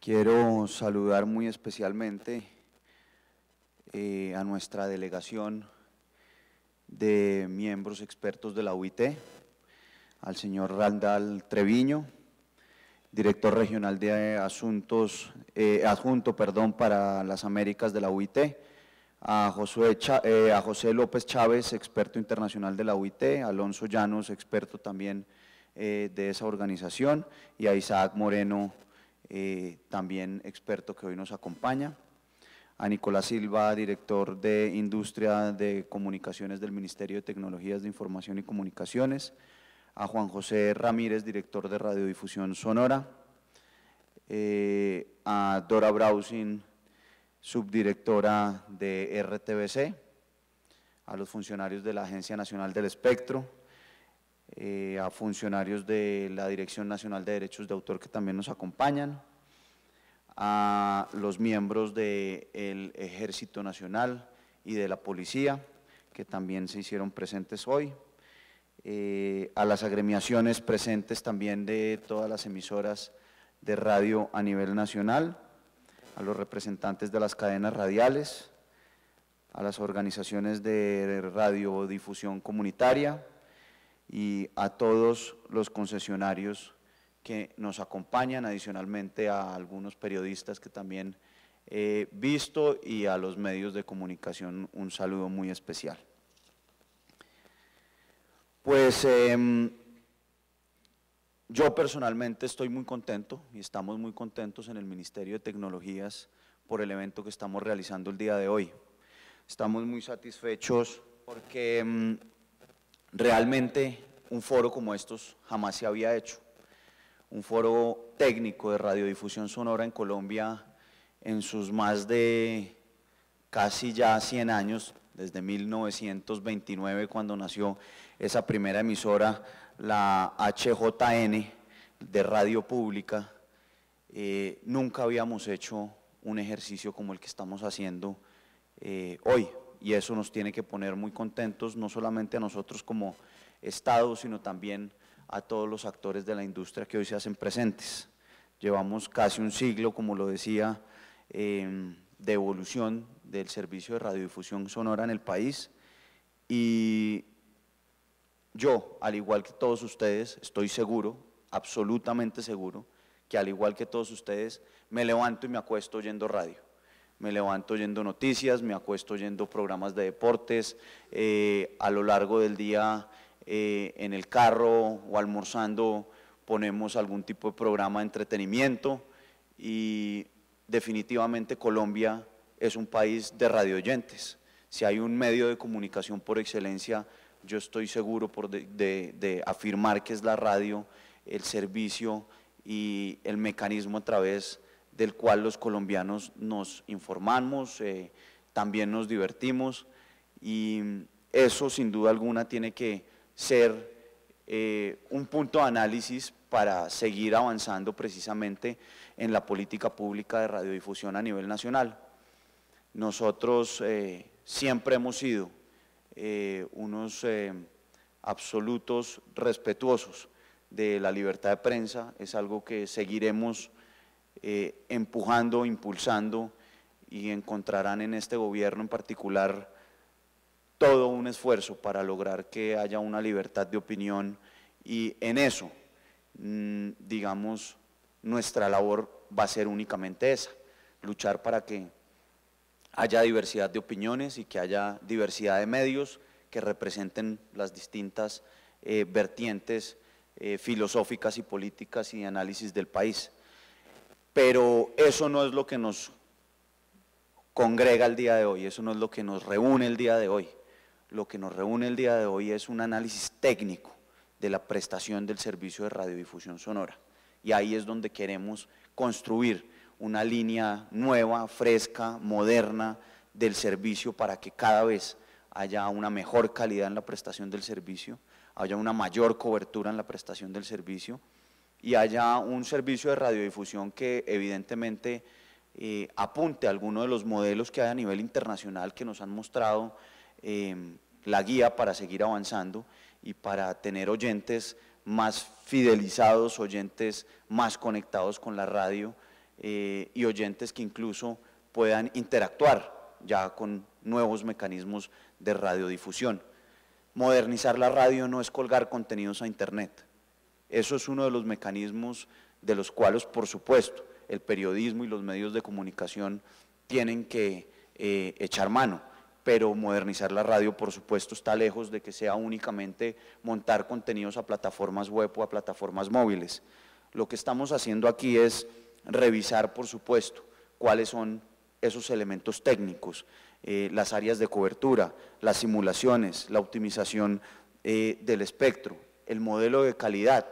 Quiero saludar muy especialmente eh, a nuestra delegación de miembros expertos de la UIT, al señor Randall Treviño, director regional de asuntos, eh, adjunto perdón, para las Américas de la UIT, a, eh, a José López Chávez, experto internacional de la UIT, Alonso Llanos, experto también eh, de esa organización, y a Isaac Moreno, también experto que hoy nos acompaña, a Nicolás Silva, director de Industria de Comunicaciones del Ministerio de Tecnologías de Información y Comunicaciones, a Juan José Ramírez, director de Radiodifusión Sonora, eh, a Dora Browsing, subdirectora de RTBC, a los funcionarios de la Agencia Nacional del Espectro, eh, a funcionarios de la Dirección Nacional de Derechos de Autor que también nos acompañan, a los miembros del Ejército Nacional y de la Policía, que también se hicieron presentes hoy, eh, a las agremiaciones presentes también de todas las emisoras de radio a nivel nacional, a los representantes de las cadenas radiales, a las organizaciones de radiodifusión comunitaria y a todos los concesionarios que nos acompañan, adicionalmente a algunos periodistas que también he visto y a los medios de comunicación un saludo muy especial. Pues em, yo personalmente estoy muy contento y estamos muy contentos en el Ministerio de Tecnologías por el evento que estamos realizando el día de hoy. Estamos muy satisfechos porque em, realmente un foro como estos jamás se había hecho. Un foro técnico de radiodifusión sonora en Colombia en sus más de casi ya 100 años, desde 1929 cuando nació esa primera emisora, la HJN de Radio Pública, eh, nunca habíamos hecho un ejercicio como el que estamos haciendo eh, hoy y eso nos tiene que poner muy contentos, no solamente a nosotros como Estado, sino también a todos los actores de la industria que hoy se hacen presentes. Llevamos casi un siglo, como lo decía, em, de evolución del servicio de radiodifusión sonora en el país y yo, al igual que todos ustedes, estoy seguro, absolutamente seguro, que al igual que todos ustedes, me levanto y me acuesto oyendo radio. Me levanto oyendo noticias, me acuesto oyendo programas de deportes, eh, a lo largo del día eh, en el carro o almorzando ponemos algún tipo de programa de entretenimiento y definitivamente Colombia es un país de radio oyentes. Si hay un medio de comunicación por excelencia yo estoy seguro de, afirmar que es la radio el servicio y el mecanismo a través del cual los colombianos nos informamos, eh, también nos divertimos y eso sin duda alguna tiene que ser eh, un punto de análisis para seguir avanzando precisamente en la política pública de radiodifusión a nivel nacional. Nosotros eh, siempre hemos sido unos absolutos respetuosos de la libertad de prensa, es algo que seguiremos eh, empujando, impulsando y encontrarán en este gobierno en particular todo un esfuerzo para lograr que haya una libertad de opinión y en eso, mm, digamos, nuestra labor va a ser únicamente esa, luchar para que haya diversidad de opiniones y que haya diversidad de medios que representen las distintas eh, vertientes eh, filosóficas y políticas y análisis del país. Pero eso no es lo que nos congrega el día de hoy, eso no es lo que nos reúne el día de hoy. Lo que nos reúne el día de hoy es un análisis técnico de la prestación del servicio de radiodifusión sonora. Y ahí es donde queremos construir una línea nueva, fresca, moderna del servicio para que cada vez haya una mejor calidad en la prestación del servicio, haya una mayor cobertura en la prestación del servicio y haya un servicio de radiodifusión que evidentemente eh, apunte a alguno de los modelos que hay a nivel internacional que nos han mostrado eh, la guía para seguir avanzando y para tener oyentes más fidelizados, oyentes más conectados con la radio, eh, y oyentes que incluso puedan interactuar ya con nuevos mecanismos de radiodifusión. Modernizar la radio no es colgar contenidos a Internet. Eso es uno de los mecanismos de los cuales, por supuesto, el periodismo y los medios de comunicación tienen que eh, echar mano, pero modernizar la radio, por supuesto, está lejos de que sea únicamente montar contenidos a plataformas web o a plataformas móviles. Lo que estamos haciendo aquí es revisar, por supuesto, cuáles son esos elementos técnicos, eh, las áreas de cobertura, las simulaciones, la optimización eh, del espectro, el modelo de calidad,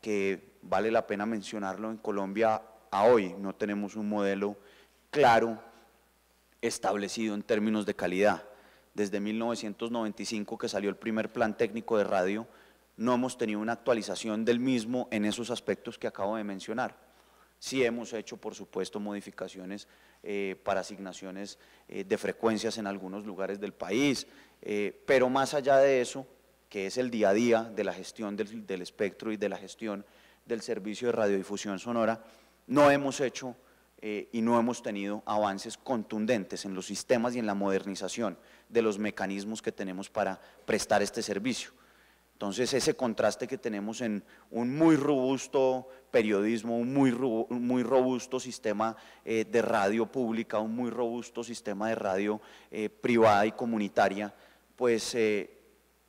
que vale la pena mencionarlo en Colombia a hoy, no tenemos un modelo claro, establecido en términos de calidad. Desde 1995 que salió el primer plan técnico de radio, no hemos tenido una actualización del mismo en esos aspectos que acabo de mencionar. Sí hemos hecho, por supuesto, modificaciones eh, para asignaciones eh, de frecuencias en algunos lugares del país, eh, pero más allá de eso, que es el día a día de la gestión del, del espectro y de la gestión del servicio de radiodifusión sonora, no hemos hecho y no hemos tenido avances contundentes en los sistemas y en la modernización de los mecanismos que tenemos para prestar este servicio. Entonces, ese contraste que tenemos en un muy robusto periodismo, un muy, muy robusto sistema eh, de radio pública, un muy robusto sistema de radio eh, privada y comunitaria, pues eh,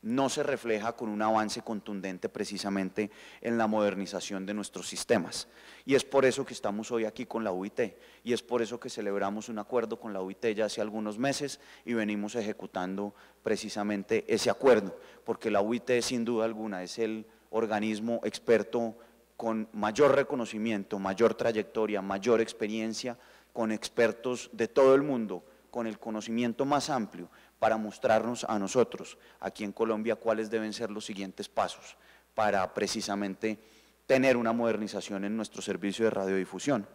no se refleja con un avance contundente precisamente en la modernización de nuestros sistemas. Y es por eso que estamos hoy aquí con la UIT, y es por eso que celebramos un acuerdo con la UIT ya hace algunos meses y venimos ejecutando precisamente ese acuerdo, porque la UIT sin duda alguna es el organismo experto con mayor reconocimiento, mayor trayectoria, mayor experiencia, con expertos de todo el mundo, con el conocimiento más amplio para mostrarnos a nosotros aquí en Colombia cuáles deben ser los siguientes pasos para precisamente tener una modernización en nuestro servicio de radiodifusión.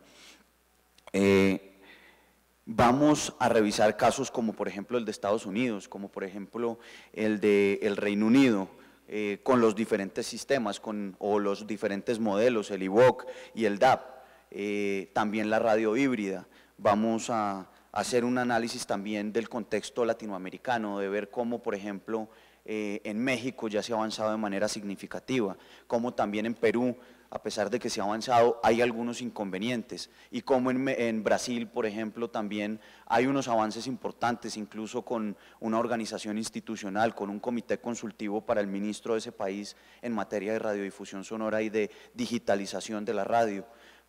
Eh, vamos a revisar casos como por ejemplo el de Estados Unidos, como por ejemplo el de el Reino Unido, eh, con los diferentes sistemas con, o los diferentes modelos, el IVOC y el DAP, eh, también la radio híbrida. Vamos a hacer un análisis también del contexto latinoamericano, de ver cómo, por ejemplo, eh, en México ya se ha avanzado de manera significativa, cómo también en Perú, a pesar de que se ha avanzado, hay algunos inconvenientes, y cómo en, en, Brasil, por ejemplo, también hay unos avances importantes, incluso con una organización institucional, con un comité consultivo para el ministro de ese país en materia de radiodifusión sonora y de digitalización de la radio.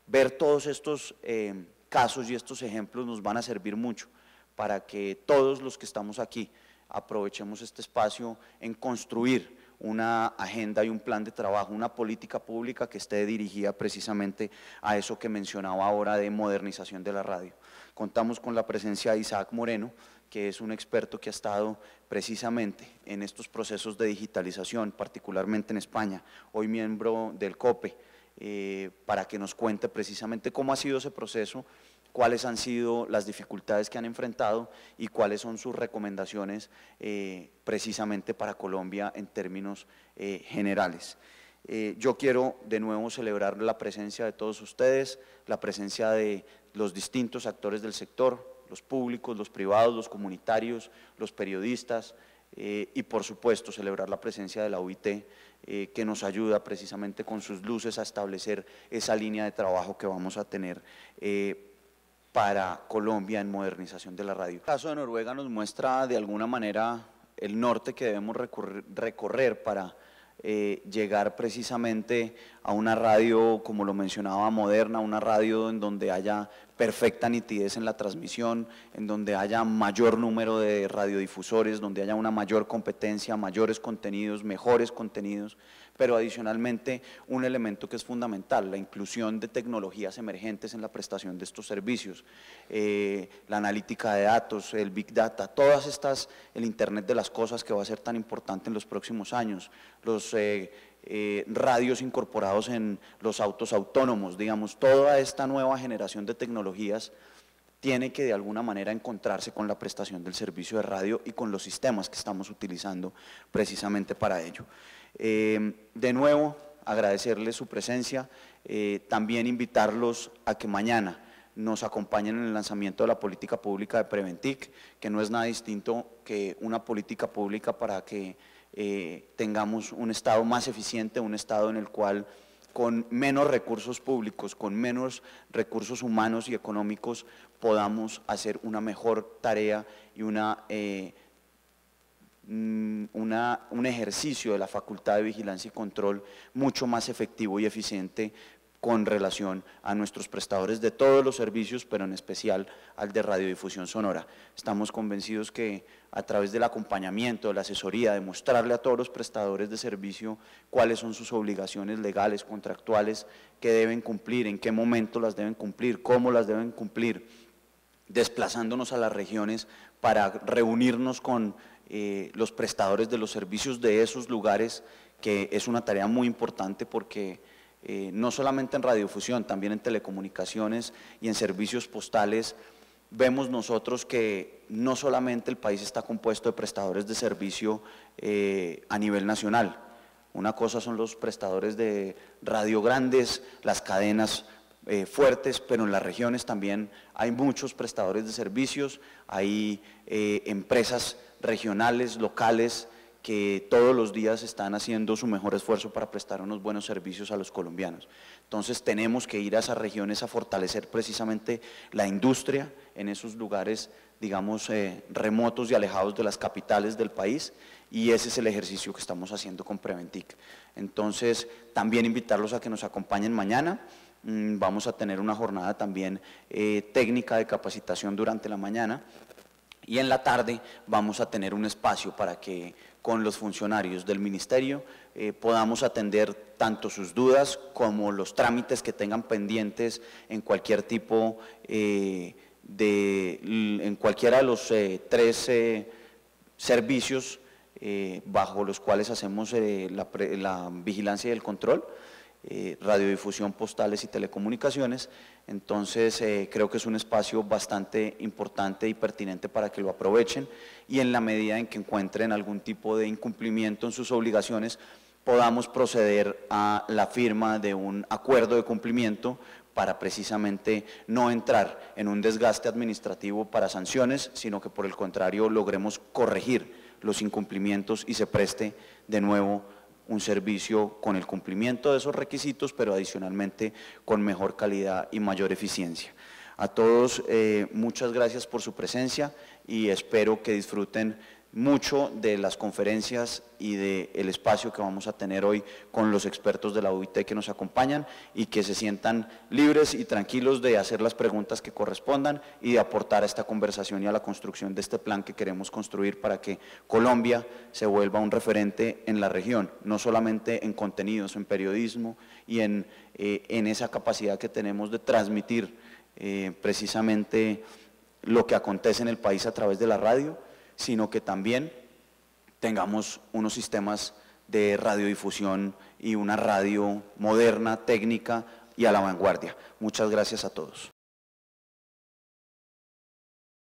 Ver todos estos... Eh, casos y estos ejemplos nos van a servir mucho para que todos los que estamos aquí aprovechemos este espacio en construir una agenda y un plan de trabajo, una política pública que esté dirigida precisamente a eso que mencionaba ahora de modernización de la radio. Contamos con la presencia de Isaac Moreno, que es un experto que ha estado precisamente en estos procesos de digitalización, particularmente en España, hoy miembro del COPE, eh, para que nos cuente precisamente cómo ha sido ese proceso, cuáles han sido las dificultades que han enfrentado y cuáles son sus recomendaciones eh, precisamente para Colombia en términos eh, generales. yo quiero de nuevo celebrar la presencia de todos ustedes, la presencia de los distintos actores del sector, los públicos, los privados, los comunitarios, los periodistas, y por supuesto celebrar la presencia de la UIT eh, que nos ayuda precisamente con sus luces a establecer esa línea de trabajo que vamos a tener eh, para Colombia en modernización de la radio. El caso de Noruega nos muestra de alguna manera el norte que debemos recorrer, para eh, llegar precisamente a una radio, como lo mencionaba, moderna, una radio en donde haya perfecta nitidez en la transmisión, en donde haya mayor número de radiodifusores, donde haya una mayor competencia, mayores contenidos, mejores contenidos, pero adicionalmente un elemento que es fundamental, la inclusión de tecnologías emergentes en la prestación de estos servicios, eh, la analítica de datos, el Big Data, todas estas, el Internet de las cosas que va a ser tan importante en los próximos años, los eh, eh, radios incorporados en los autos autónomos, digamos, toda esta nueva generación de tecnologías tiene que de alguna manera encontrarse con la prestación del servicio de radio y con los sistemas que estamos utilizando precisamente para ello. Eh, de nuevo, agradecerles su presencia, eh, también invitarlos a que mañana nos acompañen en el lanzamiento de la política pública de Preventic, que no es nada distinto que una política pública para que eh, tengamos un Estado más eficiente, un Estado en el cual con menos recursos públicos, con menos recursos humanos y económicos, podamos hacer una mejor tarea y una, eh, mm, un ejercicio de la facultad de vigilancia y control mucho más efectivo y eficiente con relación a nuestros prestadores de todos los servicios, pero en especial al de radiodifusión sonora. Estamos convencidos que a través del acompañamiento, de la asesoría, de mostrarle a todos los prestadores de servicio cuáles son sus obligaciones legales, contractuales, que deben cumplir, en qué momento las deben cumplir, cómo las deben cumplir, desplazándonos a las regiones para reunirnos con eh, los prestadores de los servicios de esos lugares, que es una tarea muy importante porque eh, no solamente en radiofusión, también en telecomunicaciones y en servicios postales, vemos nosotros que no solamente el país está compuesto de prestadores de servicio eh, a nivel nacional. Una cosa son los prestadores de radio grandes, las cadenas eh, fuertes, pero en las regiones también hay muchos prestadores de servicios, hay empresas regionales, locales, que todos los días están haciendo su mejor esfuerzo para prestar unos buenos servicios a los colombianos. Entonces tenemos que ir a esas regiones a fortalecer precisamente la industria en esos lugares, digamos, eh, remotos y alejados de las capitales del país y ese es el ejercicio que estamos haciendo con Preventic. Entonces, también invitarlos a que nos acompañen mañana. Mm, vamos a tener una jornada también eh, técnica de capacitación durante la mañana y en la tarde vamos a tener un espacio para que con los funcionarios del ministerio eh, podamos atender tanto sus dudas como los trámites que tengan pendientes en cualquier tipo eh, de, en cualquiera de los eh, tres servicios bajo los cuales hacemos la vigilancia y el control. Eh, radiodifusión, postales y telecomunicaciones. Entonces eh, creo que es un espacio bastante importante y pertinente para que lo aprovechen y en la medida en que encuentren algún tipo de incumplimiento en sus obligaciones, podamos proceder a la firma de un acuerdo de cumplimiento para precisamente no entrar en un desgaste administrativo para sanciones, sino que por el contrario logremos corregir los incumplimientos y se preste de nuevo un servicio con el cumplimiento de esos requisitos, pero adicionalmente con mejor calidad y mayor eficiencia. A todos, eh, muchas gracias por su presencia y espero que disfruten mucho de las conferencias y del espacio que vamos a tener hoy con los expertos de la UIT que nos acompañan y que se sientan libres y tranquilos de hacer las preguntas que correspondan y de aportar a esta conversación y a la construcción de este plan que queremos construir para que Colombia se vuelva un referente en la región, no solamente en contenidos, en periodismo y en, eh, en esa capacidad que tenemos de transmitir eh, precisamente lo que acontece en el país a través de la radio, sino que también tengamos unos sistemas de radiodifusión y una radio moderna, técnica y a la vanguardia. Muchas gracias a todos.